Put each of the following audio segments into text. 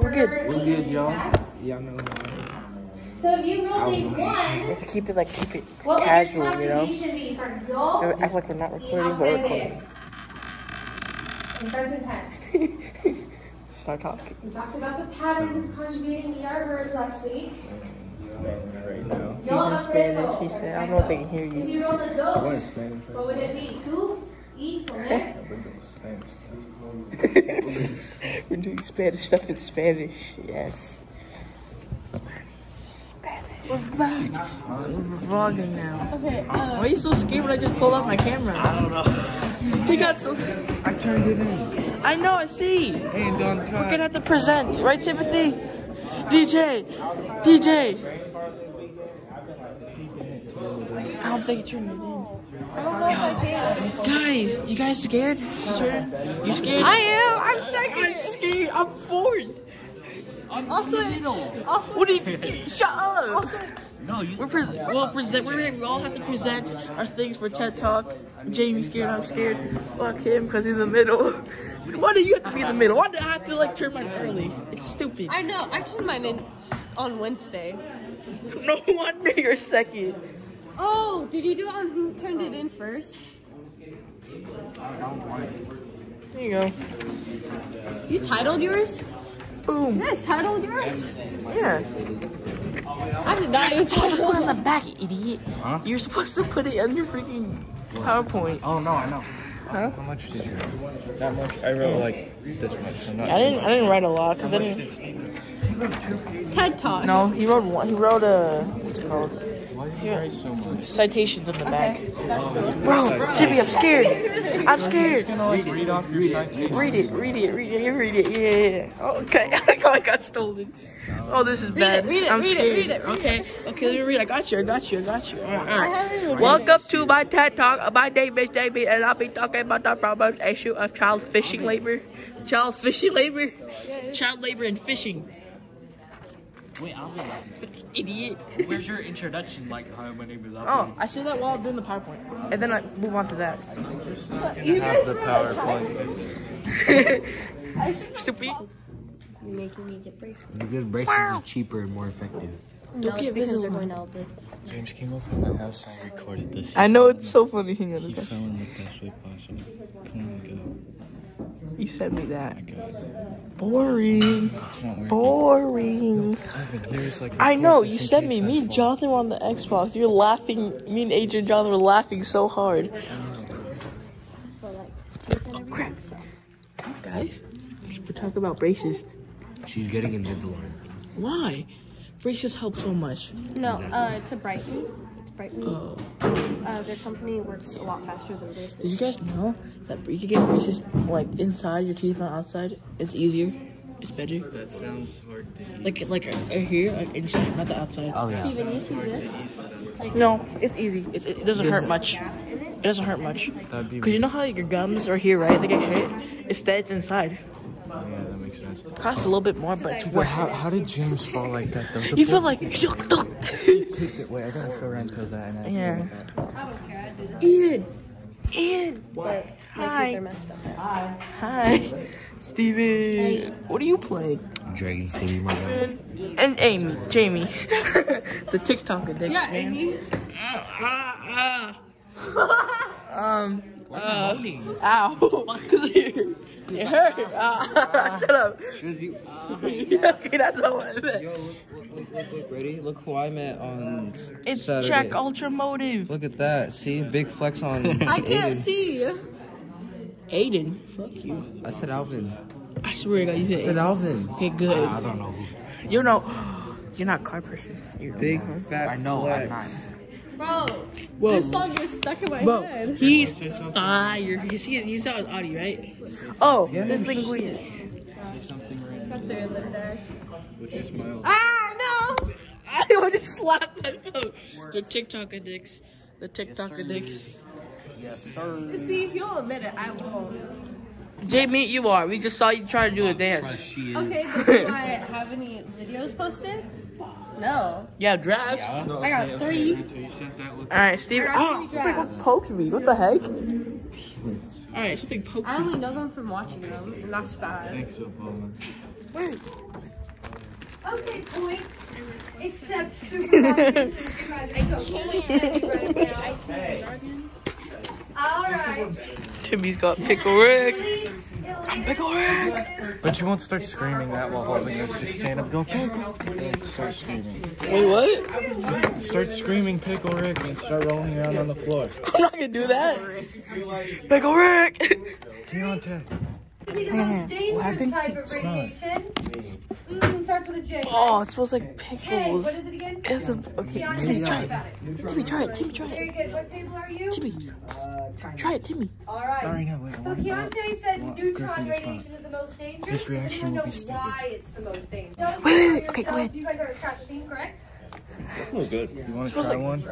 good. We're good. We good, y'all. Y'all know who I am. So if you rolled a We one, have to keep it like keep it what casual, you know. contribution be for? Act like we're not recording, but we're recording. In present tense. Start talking. We talked about the patterns of conjugating ER verbs last week. Right now. He's Y'all in upgrade Spanish. go. He said, I don't know if they can hear If you. you rolled a What is dos, Spanish? what would it be? Tú y We're doing Spanish stuff in Spanish. Yes. Spanish. We're back. We're vlogging now. Okay, uh, Why are you so scared when I just pulled out my camera? I don't know. He got so scared. I turned it in. I know, I see. Hey, don't We're gonna have to present, right, Timothy? DJ, DJ. I don't think you turned it in. I don't know if I can. Guys, you guys scared? Sir? You scared? I am. I'm second. I'm scared. I'm fourth. I'll switch. I'll switch. What do you? Shut up. No, you. We're pres we'll present. We're, we all have to present our things for TED Talk. Jayme's scared. I'm scared. Fuck him because he's in the middle. Why do you have to be in the middle? Why do I have to like turn mine early? It's stupid. I know. I turned mine in on Wednesday. No wonder you're second. Oh, did you do it on who turned it in first? There you go. You titled yours? Boom. Yes, titled yours. Yeah. I did not You're supposed to put it on the back, idiot. Huh? You're supposed to put it on your freaking PowerPoint. Oh, no, I know. Huh? How much did you write? Not much. I wrote like this much. So not I didn't. much. I didn't write a lot because I didn't. did TED Talk. No, he wrote one. He wrote a what's it called? Why did you write so much? Citations on the back. Okay. Bro, Timmy, I'm scared. I'm scared. gonna like read off your citation. Read it, read it, read it, you read it. Yeah, yeah, yeah. Oh, okay. oh, I got stolen. Oh, this is bad. it, read it, I'm read it, scared. read it, read okay, okay, let me read. I got you. I got you. I got you. All right, all I right. haven't even Welcome to my TED Talk. Uh, my name is David, and I'll be talking about the problem issue of child fishing labor. Child fishing labor? Child labor and fishing. Wait, Alvin. Idiot. Where's your introduction? Like, hi, my name is Alvin. Oh, I said that while doing the PowerPoint. And then I move on to that. You guys the PowerPoint. Stupid. You're making me get braces. Because braces are cheaper and more effective. Don't get visible. going out this. James came over from my house and recorded this. I know it's so funny. Hang on. He okay. fell in the best way possible. Come on, You sent me that. go. Go. Boring. It's not working. Boring. Ivan, like. I know, you sent me. Me and. Jonathan were on the Xbox. You're laughing. Me and Adrian and Jonathan were laughing so hard. Oh, crap. Guys, we're talking about braces. She's getting Invisalign. Why? Braces help so much. No, uh, it's a Brighton. It's Brighton. Oh. Uh, their company works a lot faster than braces. Did you guys know that you can get braces like inside your teeth, not outside? It's easier. It's better. That sounds hard to use. Like like uh, here, like inside, not the outside. Oh yeah. Steven, you see this? Like, No, it's easy. It's, it doesn't hurt much. It doesn't hurt much. That'd be. Cause you know how your gums are here, right? They get hit. Instead, it's inside. Yeah, that makes sense. Costs a little bit more, but it's worth how, it. how did James fall like that though? The You feel like Take it- Wait, I gotta show Rinto that and ask Yeah. him about that. I don't care. I do this. Ian. Ian. But my Hi. teeth are messed up. Hi. Steven. What are you playing? Dragon City, my guy. And Amy, Jayme, the TikTok addict. Yeah. Amy. Um. Uh, ow. Cause it, it hurt. Ah, shut up. okay, that's not what I meant. Yo, look, look, look, look, look, ready? Look who I met on s- It's Saturday. Jack Ultramotive. Look at that. See, big flex on. I can't Aidan. see. Aidan. Fuck you. I said Alvin. I swear to God, you I said said Aidan. Alvin. Okay, good. I don't know. You know, you're not car person. You're Big fat I know, I'm flex. Bro, Whoa. this song is stuck in my Bro, head. he's fire. You see, you saw his audio, right? Oh, Yeah, this no thing shit. weird. Say something right Got there, Lip Dash. Which is my old. Ah, no! I want to slap my phone. The TikTok addicts. The TikTok addicts. Yes, sir. See, you'll admit it. I won't. Jayme, you are. We just saw you try to do a dance. Okay, but do I have any videos posted? No. Yeah, drafts. I got three. You sent that look. All right, Steven. I got Oh, three something drafts. poked me. What the heck? All right, something poked I only know them from watching them, and that's bad. Thanks, Obama. Okay, points. Except supervisors since you guys are so pathetic right now. All right. Timmy's got pickle Rick. Please, I'm pickle Rick. But you won't start screaming that while holding us. Just stand up, go pickle, and start screaming. Wait, what? Just start screaming pickle Rick and start rolling around on the floor. I'm not gonna do that. Pickle Rick. Deontay. Be the most dangerous type of radiation. Mm, with a J. Oh, it smells like K. pickles. What is it again? It's a, okay, Keanu, Timmy, tell try me it. about it. Timmy, try it. Timmy, try Very it. good. What table are you? Timmy, try it, Timmy. All right. Sorry, no, wait. So what about- Keontae said what neutron radiation is the most dangerous. His Does reaction will know be stupid. why it's the most dangerous? Don't Wait, wait, tell wait. Okay, go yourselves, ahead. You guys are a trash team, correct? Smells good. You want to Smells try like- one?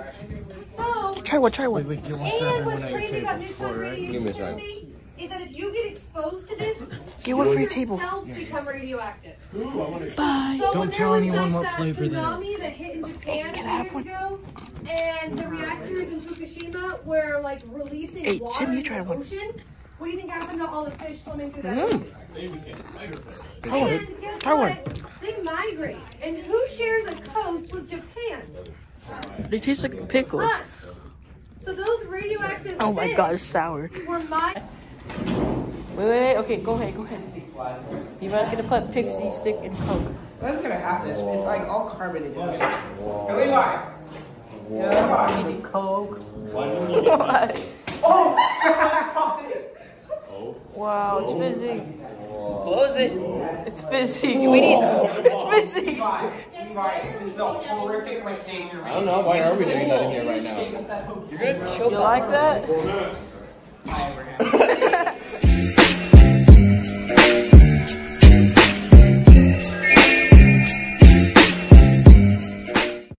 So, Try one, try Wait, one. wait, get one for and everyone what's at your crazy table about before, neutron radiation, me try. Timothy, is that if you get exposed to this, Get one for you your table. yourself become radioactive. Bye. So Don't tell anyone what that flavor they are. tsunami that hit in oh, Japan can a I have one? years ago, and the reactors in Fukushima were like releasing Hey, water Tim, you into try the one. ocean. What do you think happened to all the fish swimming through that Mm. ocean? Try one. Guess Try one. They migrate. And who shares a coast with Japan? They taste like pickles. Us. So those radioactive Oh my god, it's sour. were my Wait, wait, wait. Okay, go ahead, go ahead. You guys gonna put pixie stick in coke. What's gonna happen? It's, it's like all carbonated. Go in line. Yeah. Eating coke. what? Oh! Wow, it's fizzing. Close it. It's fizzing. It's fizzing. This is a horrific mistake you're I don't know. Why are we doing that in here right now? You're good. You like that?